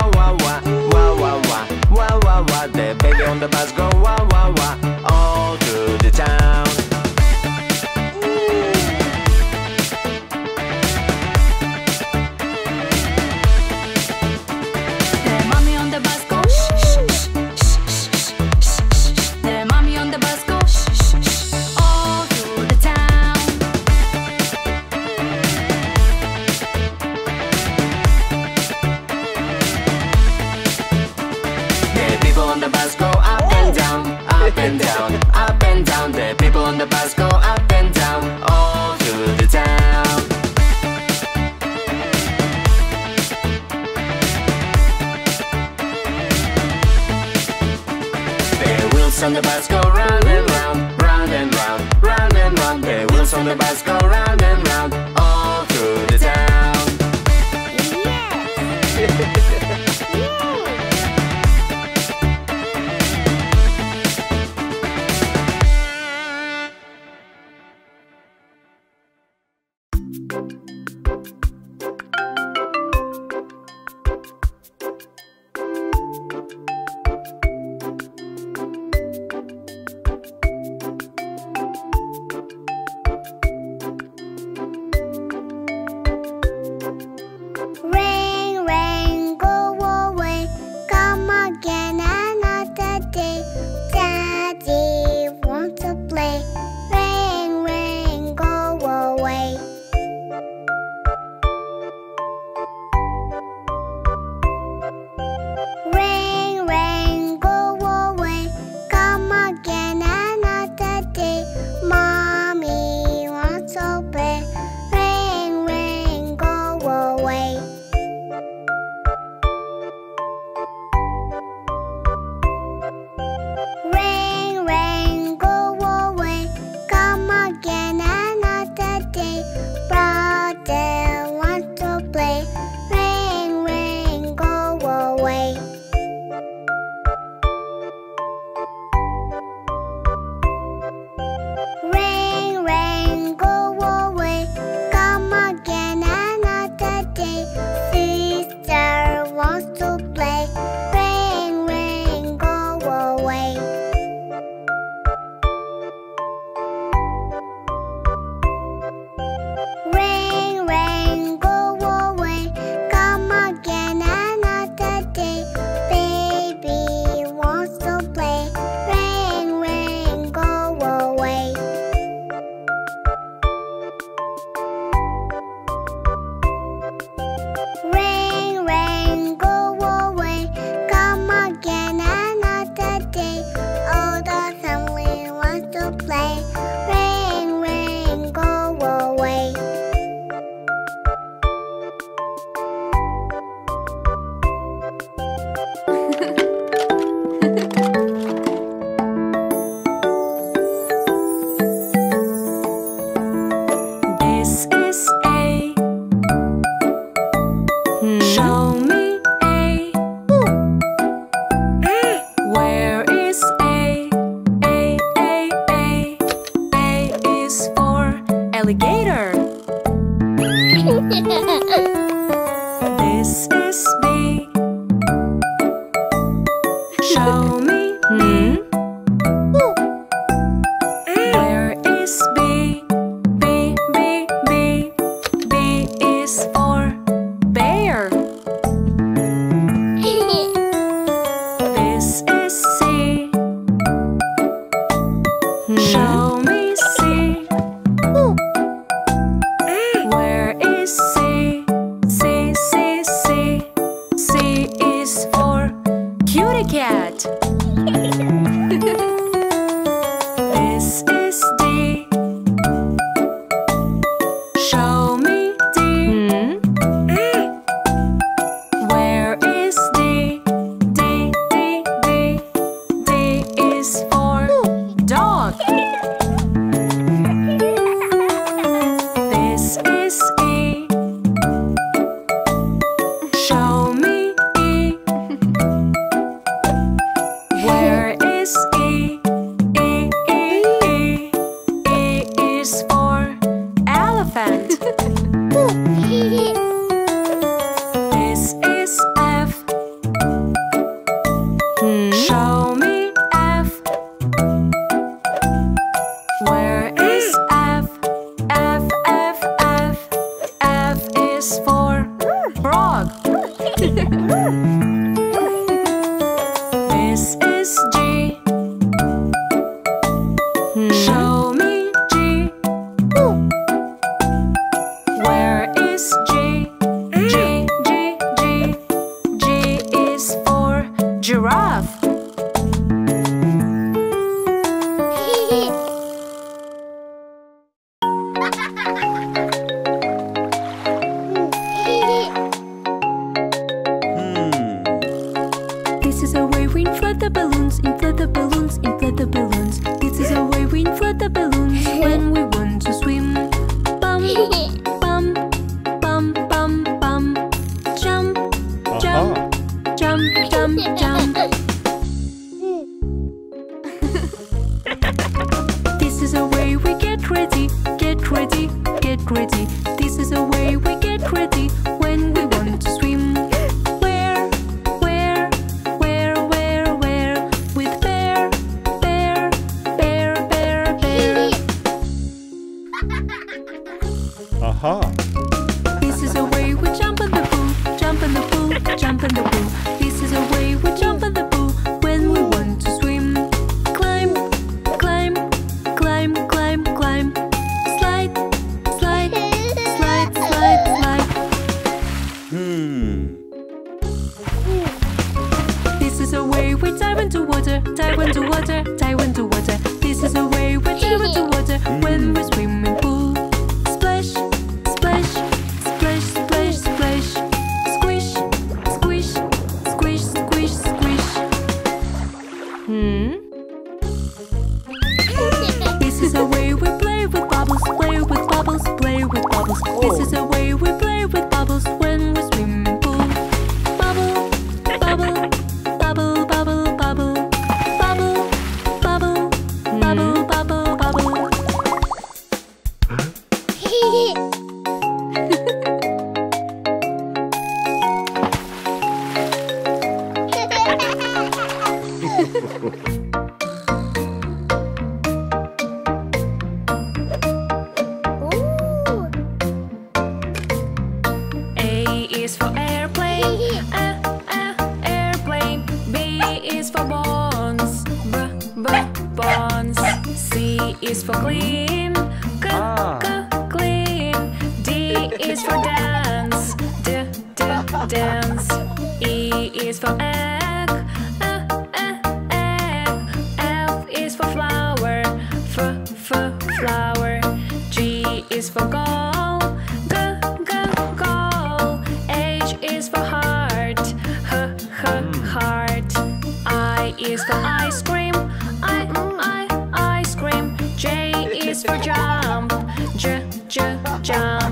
wow, wow. On the bus go up and oh. down, up and down, up and down. The people on the bus go up and down, all through the town. The wheels on the bus go round and round, round and round, round and round. The wheels on the bus go round round, is for dance, d, d, dance. E is for egg, uh, uh, egg. F is for flower, f, f, flower. G is for goal, g, g, goal. H is for heart, h, h, heart. I is for ice cream, I, I, ice cream. J is for jump, j, j, jump.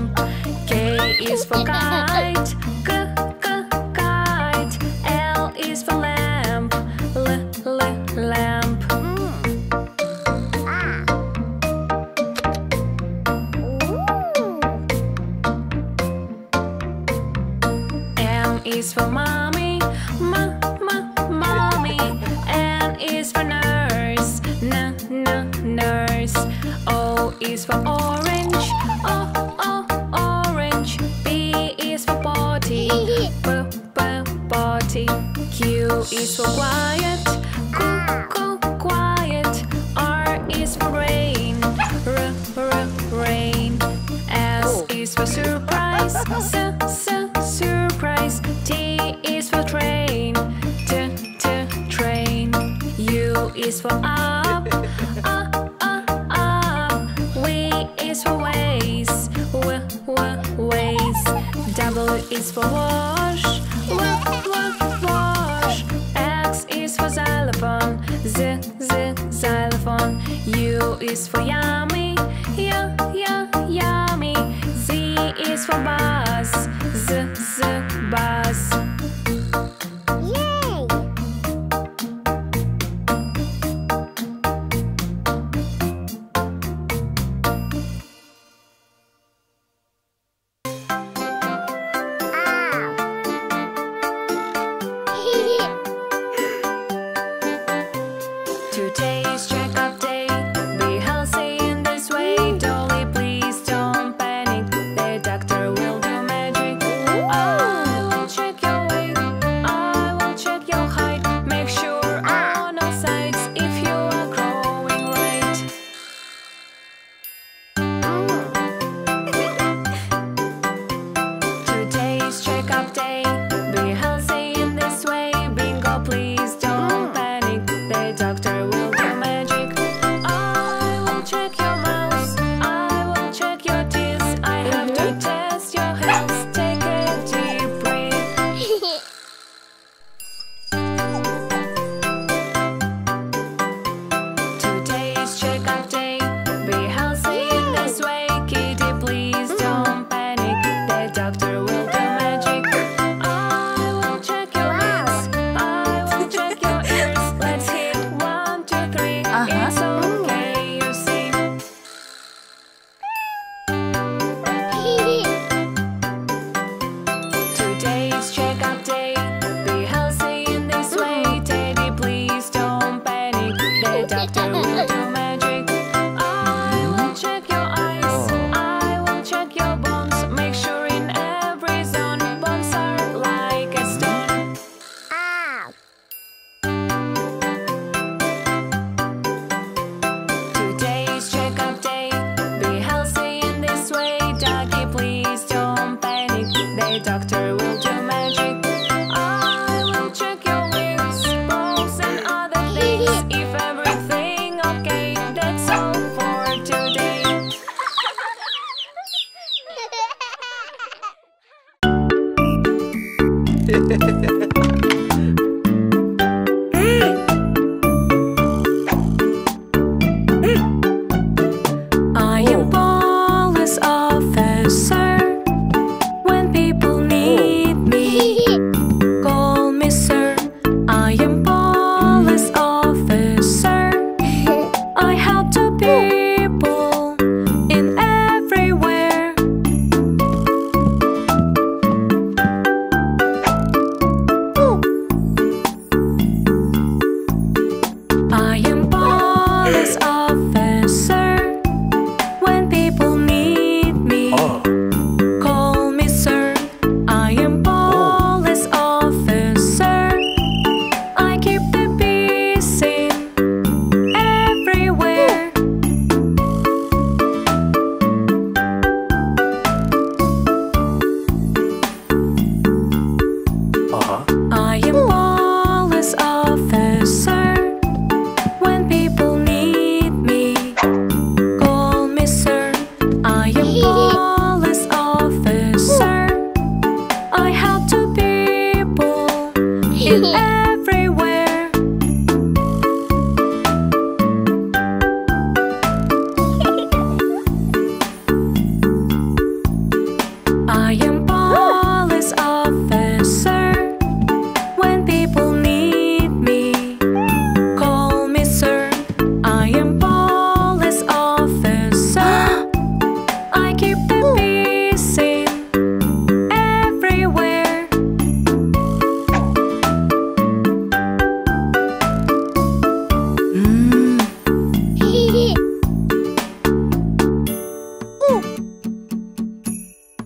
Is for kite, k, k, kite. L is for lamp, l, l, lamp. M is for mommy, m, m, mommy. N is for nurse, n, n, nurse. O is for orange, o, is for quiet, q, quiet. R is for rain, r, r, rain. S is for surprise, s, s, surprise. T is for train, t, t, train. U is for up, up, up, up. W is for ways, w, w, ways. W is for wash, this for yummy. Doctor Kim.